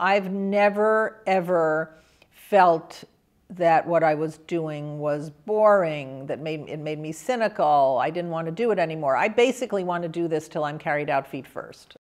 I've never, ever felt that what I was doing was boring, that made, it made me cynical. I didn't want to do it anymore. I basically want to do this till I'm carried out feet first.